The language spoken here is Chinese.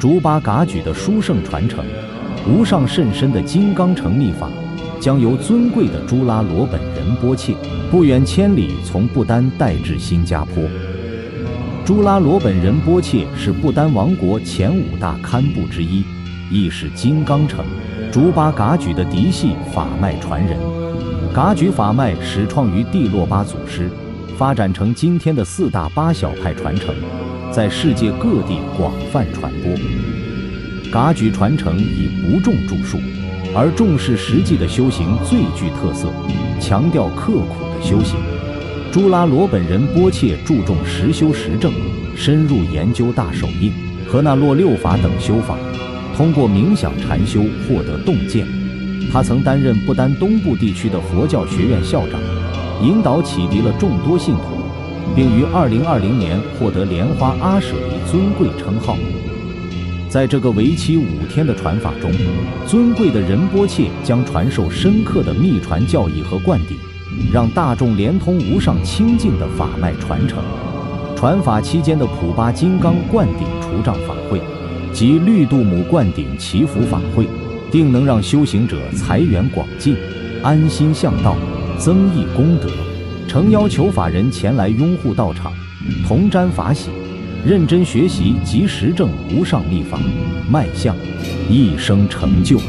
竹巴嘎举的殊胜传承，无上甚深的金刚乘秘法，将由尊贵的朱拉罗本仁波切不远千里从不丹带至新加坡。朱拉罗本仁波切是不丹王国前五大堪布之一，亦是金刚乘竹巴嘎举的嫡系法脉传人。噶举法脉始创于帝洛巴祖师，发展成今天的四大八小派传承，在世界各地广泛传播。噶举传承以不重著述，而重视实际的修行最具特色，强调刻苦的修行。朱拉罗本人波切注重实修实证，深入研究大手印和那洛六法等修法，通过冥想禅修获得洞见。他曾担任不丹东部地区的佛教学院校长，引导启迪了众多信徒，并于2020年获得莲花阿舍利尊贵称号。在这个为期五天的传法中，尊贵的仁波切将传授深刻的秘传教义和灌顶，让大众连通无上清净的法脉传承。传法期间的普巴金刚灌顶除障法会及绿度母灌顶祈福法会。定能让修行者财源广进，安心向道，增益功德。诚邀求法人前来拥护道场，同沾法喜，认真学习及时证无上秘法，迈向一生成就。